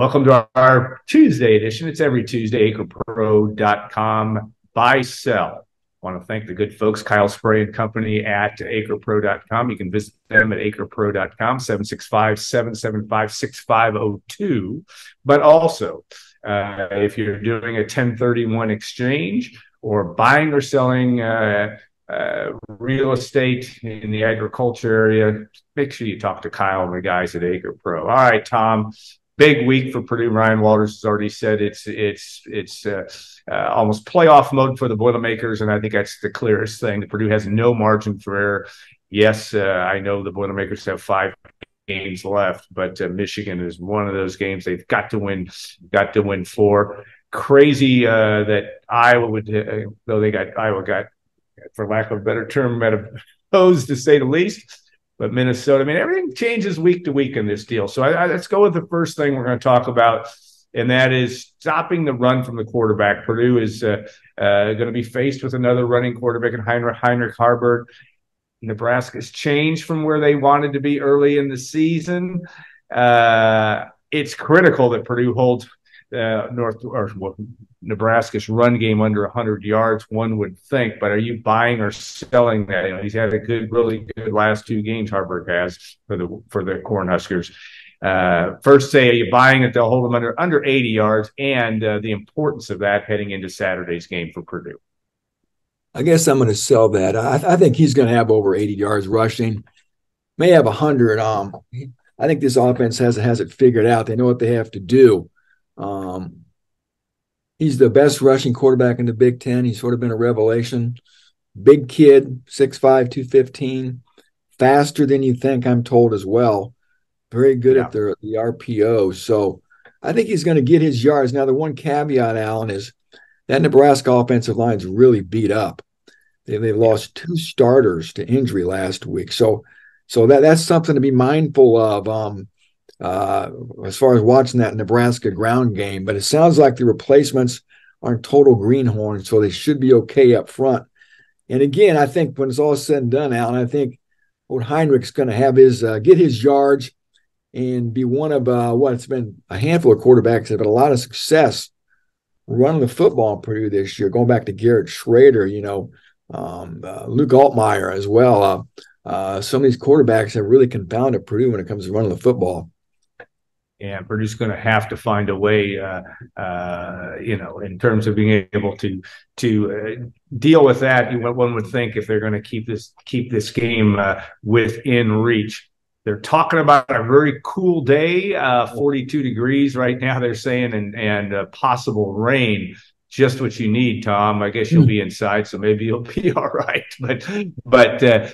Welcome to our Tuesday edition. It's every Tuesday, acrepro.com buy sell. I want to thank the good folks, Kyle Spray and Company at acrepro.com. You can visit them at acrepro.com, 765 775 6502. But also, uh, if you're doing a 1031 exchange or buying or selling uh, uh, real estate in the agriculture area, make sure you talk to Kyle and the guys at Acre Pro. All right, Tom. Big week for Purdue. Ryan Walters has already said it's it's it's uh, uh, almost playoff mode for the Boilermakers, and I think that's the clearest thing. Purdue has no margin for error. Yes, uh, I know the Boilermakers have five games left, but uh, Michigan is one of those games they've got to win. Got to win four. Crazy uh, that Iowa would, uh, though they got Iowa got for lack of a better term, opposed to say the least. But Minnesota, I mean, everything changes week to week in this deal. So I, I, let's go with the first thing we're going to talk about, and that is stopping the run from the quarterback. Purdue is uh, uh, going to be faced with another running quarterback in Heinrich, Heinrich. Nebraska's changed from where they wanted to be early in the season. Uh, it's critical that Purdue holds uh, North or Nebraska's run game under 100 yards, one would think. But are you buying or selling that? You know, he's had a good, really good last two games. Haarberg has for the for the Cornhuskers. Uh, first, say are you buying it? They'll hold them under under 80 yards, and uh, the importance of that heading into Saturday's game for Purdue. I guess I'm going to sell that. I, I think he's going to have over 80 yards rushing. May have 100. Um, I think this offense has has it figured out. They know what they have to do. Um, he's the best rushing quarterback in the Big Ten. He's sort of been a revelation. Big kid, 6'5, 215, faster than you think, I'm told as well. Very good yeah. at the, the RPO. So I think he's going to get his yards. Now, the one caveat, Alan, is that Nebraska offensive line is really beat up. They, they've lost two starters to injury last week. So so that that's something to be mindful of. Um, uh, as far as watching that Nebraska ground game. But it sounds like the replacements aren't total greenhorns, so they should be okay up front. And again, I think when it's all said and done, Alan, I think old Heinrich's going to have his uh, get his yards and be one of uh, what it's been a handful of quarterbacks that have had a lot of success running the football in Purdue this year. Going back to Garrett Shrader, you know, um, uh, Luke Altmyer as well. Uh, uh, some of these quarterbacks have really confounded Purdue when it comes to running the football and Purdue's going to have to find a way, uh, uh, you know, in terms of being able to to uh, deal with that. You what one would think if they're going to keep this keep this game uh, within reach. They're talking about a very cool day, uh, 42 degrees right now. They're saying, and and possible rain. Just what you need, Tom. I guess you'll hmm. be inside, so maybe you'll be all right. But but uh,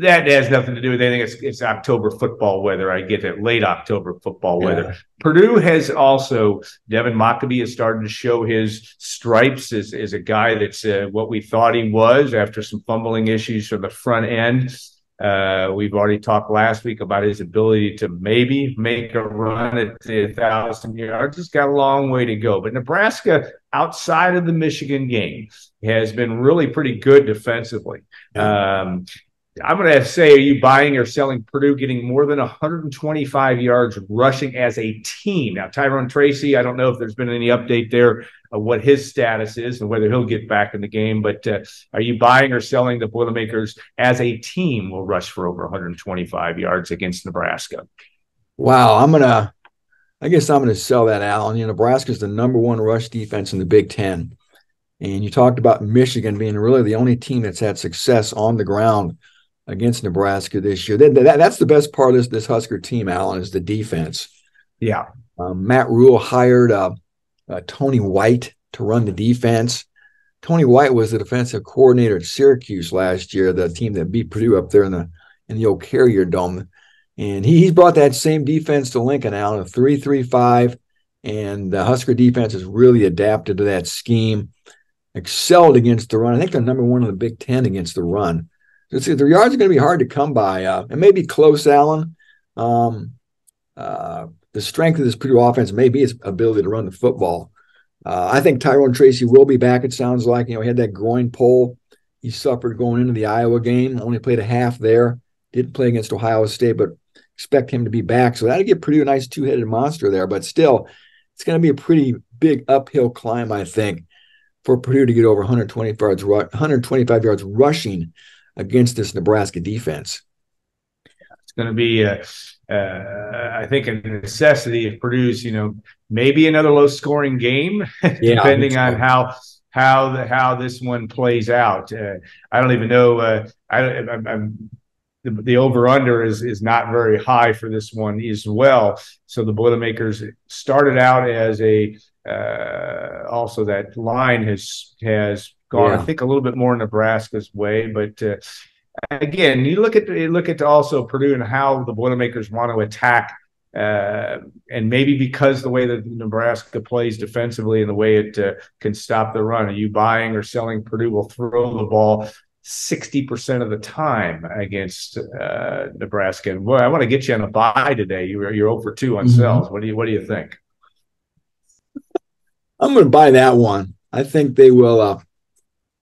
that has nothing to do with anything. It's, it's October football weather. I get it. Late October football weather. Purdue has also, Devin Mockobee has started to show his stripes as, as a guy that's uh, what we thought he was after some fumbling issues from the front end. Uh, we've already talked last week about his ability to maybe make a run at a thousand yards. He's got a long way to go. But Nebraska, outside of the Michigan game, has been really pretty good defensively. Um, I'm going to say, are you buying or selling Purdue getting more than 125 yards rushing as a team? Now, Tyrone Tracy, I don't know if there's been any update there of what his status is and whether he'll get back in the game, but uh, are you buying or selling the Boilermakers as a team will rush for over 125 yards against Nebraska? Wow, I'm going to, I guess I'm going to sell that, Alan. You know, Nebraska's the number one rush defense in the Big Ten. And you talked about Michigan being really the only team that's had success on the ground against Nebraska this year. That, that, that's the best part of this, this Husker team, Alan, is the defense. Yeah. Um, Matt Rhule hired uh, uh, Tony White to run the defense. Tony White was the defensive coordinator at Syracuse last year, the team that beat Purdue up there in the in the old Carrier Dome. And he, he's brought that same defense to Lincoln, Alan, a 3 3 5. And the Husker defense has really adapted to that scheme, excelled against the run. I think they're number one in the Big Ten against the run. It's, the yards are going to be hard to come by. Uh, it may be close, Allen. Um, uh, the strength of this Purdue offense may be its ability to run the football. Uh, I think Tyrone Tracy will be back. It sounds like you know he had that groin pull he suffered going into the Iowa game. Only played a half there. Didn't play against Ohio State, but expect him to be back. So that'll give Purdue a nice two headed monster there. But still, it's going to be a pretty big uphill climb, I think, for Purdue to get over 125 yards, 125 yards rushing against this Nebraska defense. It's going to be, uh, uh, I think, a necessity if Purdue's, you know, maybe another low scoring game, yeah, depending on how how the, how this one plays out. Uh, I don't even know. Uh, I, I'm, I'm the, the over under is is not very high for this one as well. So the Boilermakers started out as a uh, also that line has has gone yeah. I think a little bit more Nebraska's way, but uh, again you look at you look at also Purdue and how the Boilermakers want to attack. Uh, and maybe because the way that Nebraska plays defensively and the way it uh, can stop the run, are you buying or selling Purdue will throw the ball 60% of the time against uh, Nebraska. And boy, I want to get you on a buy today. You're, you're over 2 on mm-hmm. sells. What do you What do you think? I'm going to buy that one. I think they will. Uh,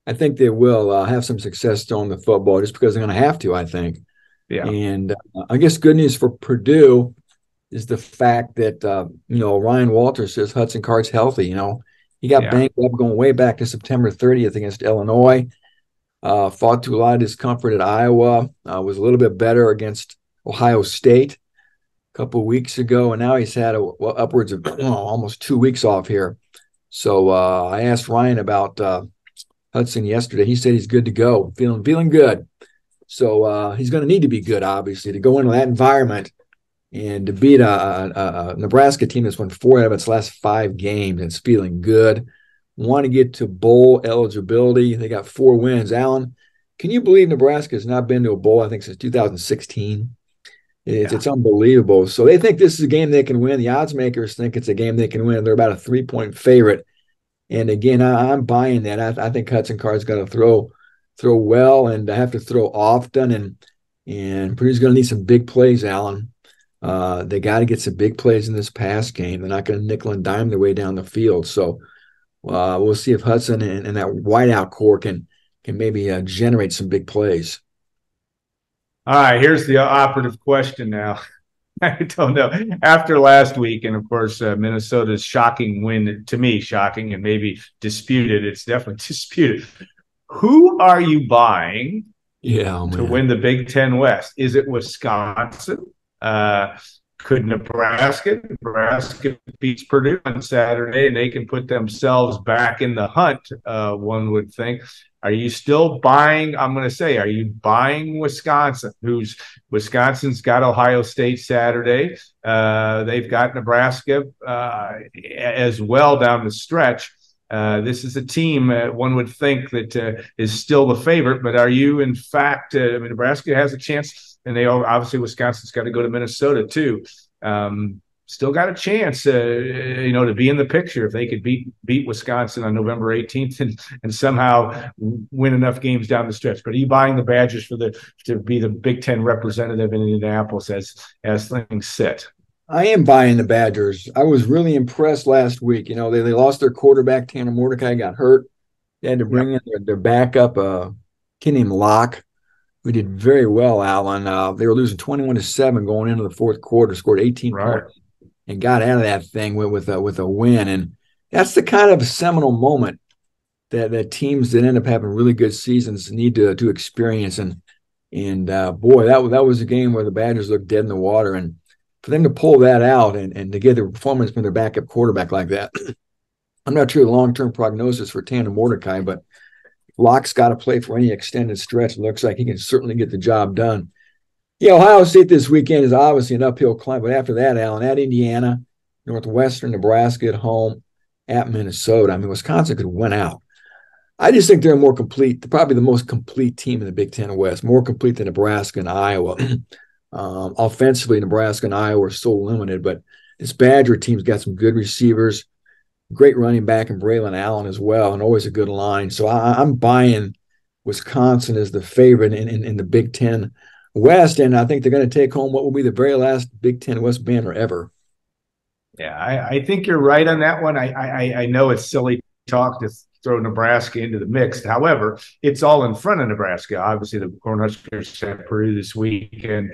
I think they will uh, have some success throwing the football just because they're going to have to. I think. Yeah. And uh, I guess good news for Purdue is the fact that uh, you know Ryan Walters says Hudson Card's healthy. You know he got yeah. banged up going way back to September 30th against Illinois. Uh, fought to a lot of discomfort at Iowa. Uh, was a little bit better against Ohio State a couple weeks ago, and now he's had a, well, upwards of oh, almost two weeks off here. So uh, I asked Ryan about uh, Hudson yesterday. He said he's good to go, feeling feeling good. So uh, he's going to need to be good, obviously, to go into that environment and to beat a, a, a Nebraska team that's won four out of its last five games and it's feeling good want to get to bowl eligibility. They got four wins. Alan, can you believe Nebraska has not been to a bowl, I think, since 2016? It's, yeah. it's unbelievable. So they think this is a game they can win. The odds makers think it's a game they can win. They're about a three point favorite. And again, I, am buying that. I, I think Hudson Card's going to throw throw well and have to throw often. And and Purdue's going to need some big plays, Alan. Uh, they got to get some big plays in this pass game. They're not going to nickel and dime their way down the field. So uh, we'll see if Hudson and, and, that wideout core can can maybe uh, generate some big plays. All right, here's the operative question now. I don't know. After last week, and of course, uh, Minnesota's shocking win to me, shocking and maybe disputed. It's definitely disputed. Who are you buying? Yeah, to win the Big Ten West? Is it Wisconsin? Uh, could Nebraska? Nebraska beats Purdue on Saturday, and they can put themselves back in the hunt. Uh, one would think. Are you still buying? I'm going to say, are you buying Wisconsin? Who's Wisconsin's got Ohio State Saturday. Uh, they've got Nebraska uh, as well down the stretch. Uh, this is a team one would think that uh, is still the favorite, but are you in fact? Uh, I mean, Nebraska has a chance and they obviously Wisconsin's got to go to Minnesota too. Um, still got a chance, uh, you know, to be in the picture if they could beat beat Wisconsin on November 18th and and somehow win enough games down the stretch. But are you buying the Badgers for the to be the Big Ten representative in Indianapolis as as things sit? I am buying the Badgers. I was really impressed last week. You know, they, they lost their quarterback, Tanner Mordecai, got hurt. They had to bring in their, their backup, uh, named Locke we did very well, Alan. Uh, they were losing 21 to 7 going into the fourth quarter, scored 18 right. points and got out of that thing with, with, a, with a win. And that's the kind of seminal moment that, that teams that end up having really good seasons need to, to experience. And and uh, boy, that, that was a game where the Badgers looked dead in the water. And for them to pull that out and, and to get the performance from their backup quarterback like that, I'm not sure the long term prognosis for Tanner Mordecai, but Locke's got to play for any extended stretch. Looks like he can certainly get the job done. Yeah, Ohio State this weekend is obviously an uphill climb, but after that, Alan, at Indiana, Northwestern, Nebraska at home, at Minnesota. I mean, Wisconsin could win out. I just think they're more complete, probably the most complete team in the Big Ten West, more complete than Nebraska and Iowa. um, offensively, Nebraska and Iowa are so limited, but this Badger team's got some good receivers great running back and Braylon Allen as well, and always a good line. So I, am buying Wisconsin as the favorite in, in, in, the Big Ten West, and I think they're going to take home what will be the very last Big Ten West banner ever. Yeah, I, I think you're right on that one. I, I I know it's silly talk to throw Nebraska into the mix. However, it's all in front of Nebraska. Obviously, the Cornhuskers have Purdue this week, and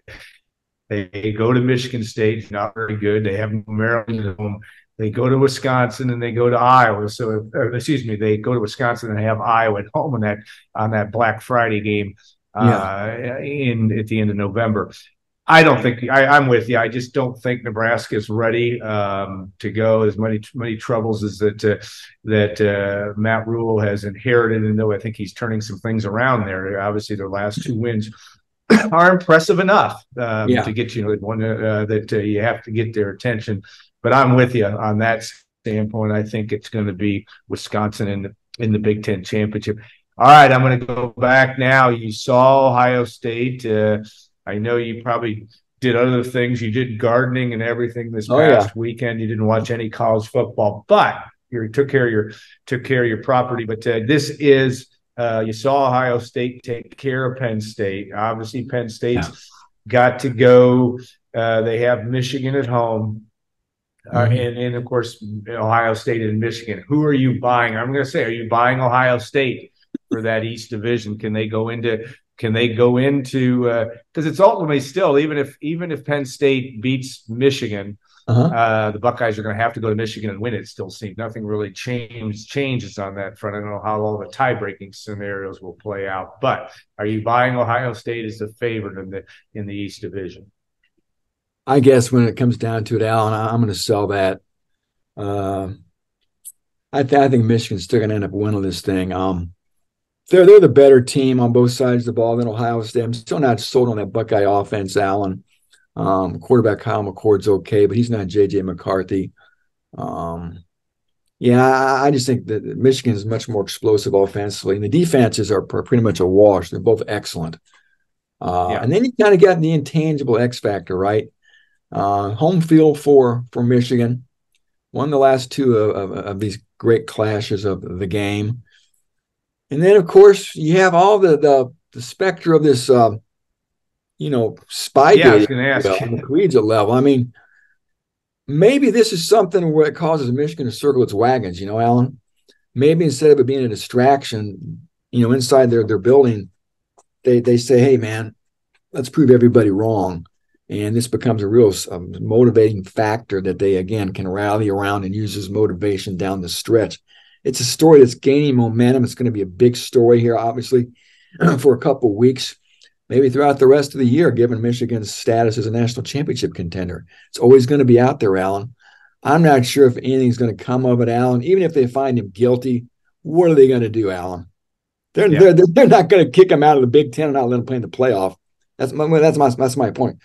They go to Michigan State, not very good. They have Maryland at home. They go to Wisconsin and they go to Iowa. So, uh, excuse me, they go to Wisconsin and have Iowa at home on that on that Black Friday game uh, in at the end of November. I don't think I, am with you. I just don't think Nebraska is ready um, to go. As many many troubles as that uh, that uh, Matt Rhule has inherited, and though I think he's turning some things around there. Obviously, their last two wins are impressive enough um, yeah. to get you know one uh, that uh, you have to get their attention. But I'm with you on that standpoint. I think it's going to be Wisconsin in the in the Big Ten championship. All right, I'm going to go back now. You saw Ohio State. Uh, I know you probably did other things. You did gardening and everything this oh, past yeah. weekend. You didn't watch any college football, but you took care of your took care of your property. But uh, this is uh, you saw Ohio State take care of Penn State. Obviously, Penn State's yeah. got to go. Uh, they have Michigan at home. Uh, mm-hmm. and, and of course, Ohio State and Michigan. Who are you buying? I'm going to say, are you buying Ohio State for that East Division? Can they go into can they go into because uh, it's ultimately still even if even if Penn State beats Michigan, uh-huh. uh, the Buckeyes are going to have to go to Michigan and win. It still seems nothing really changed changes on that front. I don't know how all the tie breaking scenarios will play out, but are you buying Ohio State as the favorite in the in the East Division? I guess when it comes down to it, Alan, I'm going to sell that. Uh, I, th- I think Michigan's still going to end up winning this thing. Um, they're they're the better team on both sides of the ball than Ohio State. I'm still not sold on that Buckeye offense, Allen. Um, quarterback Kyle McCord's okay, but he's not JJ McCarthy. Um, yeah, I, I, just think that Michigan is much more explosive offensively, and the defenses are pretty much a wash. They're both excellent. Uh, yeah. And then you kind of got the intangible X factor, right? Uh, home field for for Michigan. Won the last two of, of, of these great clashes of the game. And then, of course, you have all the the, the specter of this, uh, you know, spy yeah, I was going to ask collegiate level. I mean, maybe this is something where it causes Michigan to circle its wagons. You know, Alan. Maybe instead of it being a distraction, you know, inside their their building, they they say, "Hey, man, let's prove everybody wrong." And this becomes a real um, motivating factor that they again can rally around and use as motivation down the stretch it's a story that's gaining momentum. It's going to be a big story here, obviously, for a couple of weeks, maybe throughout the rest of the year, given Michigan's status as a national championship contender. It's always going to be out there, Alan. I'm not sure if anything's going to come of it, Alan. Even if they find him guilty, what are they going to do, Alan? They're, yeah. they're, they're not going to kick him out of the Big Ten and not let him play in the playoff. That's my, that's my, that's my point.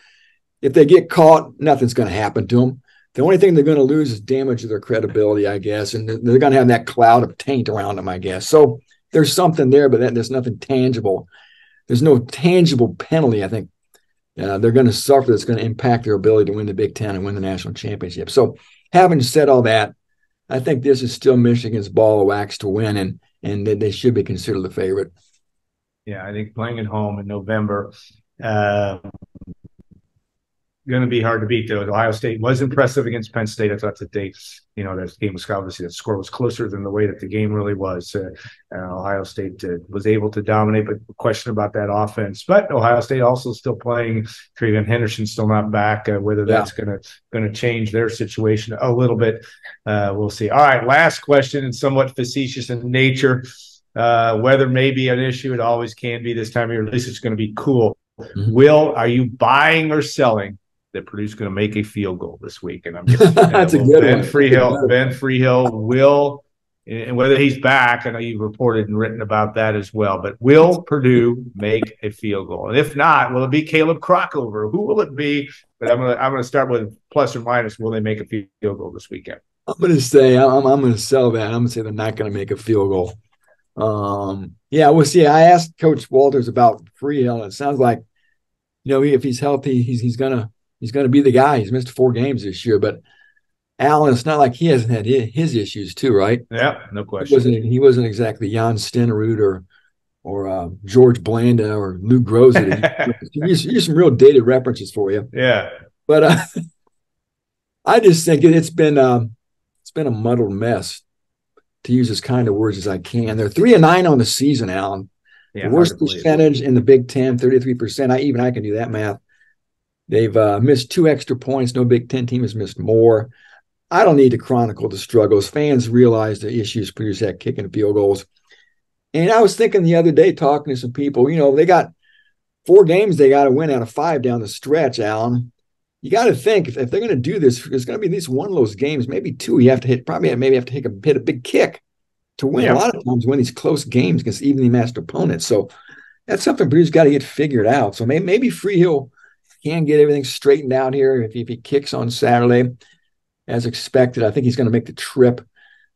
If they get caught, nothing's going to happen to them. The only thing they're going to lose is damage to their credibility, I guess, and they're going to have that cloud of taint around them, I guess. So there's something there, but there's nothing tangible. There's no tangible penalty. I think uh, they're going to suffer that's going to impact their ability to win the Big Ten and win the national championship. So, having said all that, I think this is still Michigan's ball of wax to win, and and they should be considered the favorite. Yeah, I think playing at home in November, uh, going to be hard to beat. Though Ohio State was impressive against Penn State. I thought that they, you know, that game was obviously the score was closer than the way that the game really was. Uh, uh, Ohio State uh, was able to dominate, but question about that offense. But Ohio State also still playing. TreVeyon Henderson still not back. Uh, whether that's yeah. going to going to change their situation a little bit, uh, we'll see. All right, last question and somewhat facetious in nature. Uh, weather may be an issue. It always can be this time of year. At least it's going to be cool. Mm-hmm. Will, are you buying or selling that Purdue's going to make a field goal this week, and I'm just, that's a good Ben one. Freehill. Ben Freehill will, and whether he's back, I know you've reported and written about that as well. But will Purdue make a field goal? And if not, will it be Caleb Krockover? Who will it be? But I'm gonna I'm gonna start with plus or minus. Will they make a field goal this weekend? I'm gonna say I'm I'm gonna sell that. I'm gonna say they're not gonna make a field goal. Um, yeah, we'll see. I asked Coach Walters about Freehill, and it sounds like you know if he's healthy, he's he's gonna he's going to be the guy. He's missed four games this year, but Allen, it's not like he hasn't had his issues too, right? Yeah, no question. He wasn't, he wasn't exactly Jan Stenerud or or uh, George Blanda or Lou Groza. use some real dated references for you. Yeah, but uh, I just think it, has been um, it's been a muddled mess, to use as kind of words as I can. They're three and nine on the season, Allen. Yeah, the worst percentage in the Big Ten, thirty three percent. I even I can do that math They've uh, missed two extra points. No Big Ten team has missed more. I don't need to chronicle the struggles. Fans realize the issues Purdue's had kicking field goals. And I was thinking the other day, talking to some people, you know, they got four games they got to win out of five down the stretch, Alan. You got to think if, if they're going to do this, there's going to be at least one of those games, maybe two. You have to hit, probably maybe have to hit a, hit a big kick to win. Yeah. A lot of times win these close games against evenly matched opponents. So that's something Purdue's got to get figured out. So maybe, maybe Freehill can get everything straightened out here if, if he kicks on Saturday as expected. I think he's going to make the trip.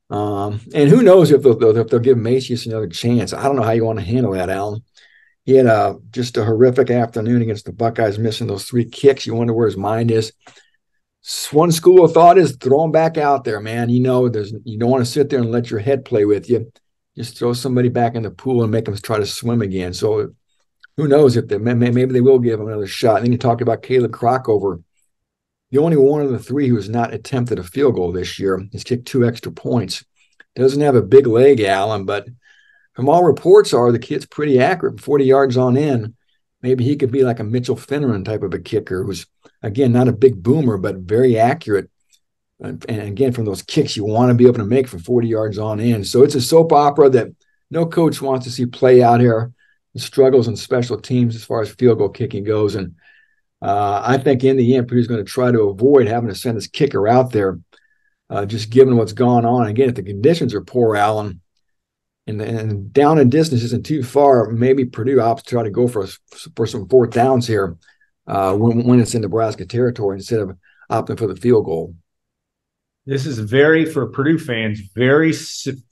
Um, and who knows if they'll, if they'll give Macias another chance. I don't know how you want to handle that, Alan. He had a just a horrific afternoon against the Buckeyes, missing those three kicks. You wonder where his mind is. One school of thought is throw him back out there, man. You know, there's you don't want to sit there and let your head play with you. Just throw somebody back in the pool and make them try to swim again. So who knows if they maybe they will give him another shot. And then you talked about Caleb Krockover, the only one of the three who has not attempted a field goal this year. He's kicked two extra points. Doesn't have a big leg, Alan, but from all reports are the kid's pretty accurate, 40 yards on in. Maybe he could be like a Mitchell Fineran type of a kicker who's, again, not a big boomer, but very accurate. And, and again, from those kicks you want to be able to make from 40 yards on in. So it's a soap opera that no coach wants to see play out here. Struggles in special teams as far as field goal kicking goes. And uh, I think in the end, Purdue's going to try to avoid having to send this kicker out there, uh, just given what's gone on. Again, if the conditions are poor, Allen, and, and down in distance isn't too far. Maybe Purdue opts to try to go for for some fourth downs here uh, when, when it's in Nebraska territory instead of opting for the field goal. This is very for Purdue fans very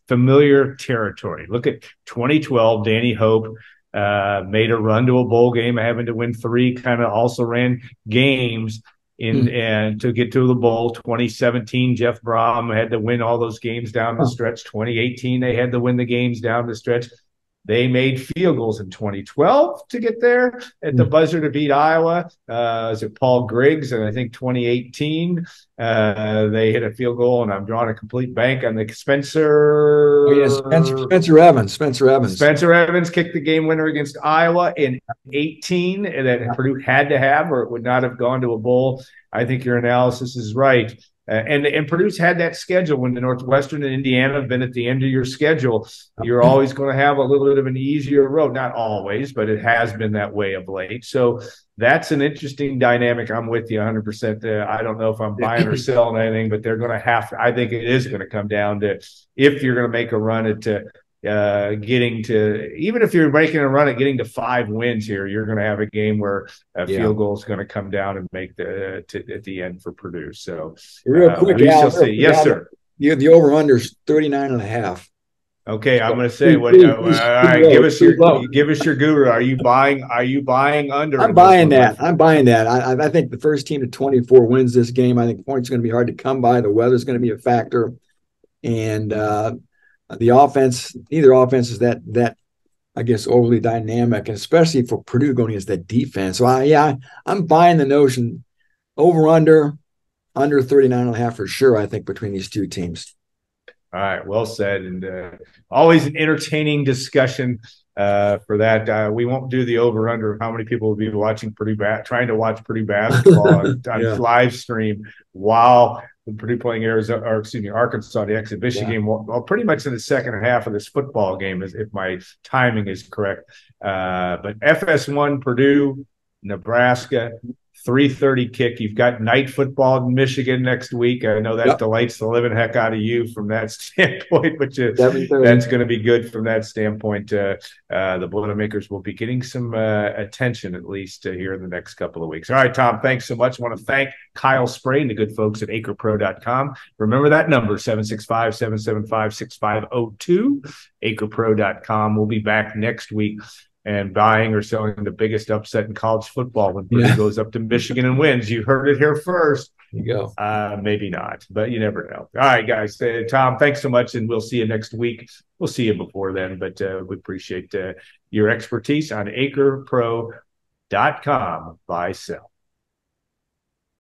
familiar territory. Look at 2012, Danny Hope uh, made a run to a bowl game, having to win three. Kind of also ran games in mm. and to get to the bowl 2017 jeff Brohm had to win all those games down the stretch 2018 they had to win the games down the stretch they made field goals in 2012 to get there at the hmm. buzzer to beat Iowa. Uh, is it Paul Griggs? And I think 2018 uh, they hit a field goal, and I'm drawing a complete bank on the Spencer. Oh yes, Spencer, Spencer Evans. Spencer Evans. Spencer Evans kicked the game winner against Iowa in 18 that. Purdue had to have, or it would not have gone to a bowl. I think your analysis is right. Uh, and and Purdue's had that schedule when the Northwestern and Indiana have been at the end of your schedule. You're always going to have a little bit of an easier road. Not always, but it has been that way of late. So that's an interesting dynamic. I'm with you 100. Uh, percent I don't know if I'm buying or selling anything, but they're going to have. To, I think it is going to come down to if you're going to make a run at uh, uh, getting to even if you're making a run at getting to five wins here, you're going to have a game where a yeah. field goal is going to come down and make the to, at the end for Purdue. So real uh, quick, Al, say, yes, sir. You the over unders 39 and a half. Okay, I'm going to say what. Uh, all right, give us your give us your guru. Are you buying? Are you buying under? I'm buying that. I'm buying that. I, I think the first team to 24 wins this game. I think points are going to be hard to come by. The weather's going to be a factor, and uh, the offense, neither offense is that that I guess overly dynamic, and especially for Purdue going against that defense. So I yeah, I'm buying the notion over under under 39 and a half for sure, I think, between these two teams. All right, well said, and uh, always an entertaining discussion uh, for that. Uh, we won't do the over under of how many people will be watching Purdue ba- trying to watch Purdue basketball on, on yeah. live stream while Purdue playing Arizona, or excuse me, Arkansas, the exhibition yeah. game, well, pretty much in the second half of this football game, is if my timing is correct. Uh, but FS1, Purdue, Nebraska, 3.30 kick. You've got night football in Michigan next week. I know that yep. delights the living heck out of you from that standpoint, but you, that's going to be good from that standpoint. Uh, uh, the Boilermakers will be getting some uh, attention, at least uh, here in the next couple of weeks. All right, Tom, thanks so much. I want to thank Kyle Spray and the good folks at acrepro.com. Remember that number, 765-775-6502, acrepro.com. We'll be back next week and buying or selling the biggest upset in college football when Purdue yeah. goes up to Michigan and wins. You heard it here first. you go. Uh, maybe not, but you never know. All right, guys. Uh, Tom, thanks so much, and we'll see you next week. We'll see you before then, but uh, we appreciate uh, your expertise on acrepro.com. Buy, sell.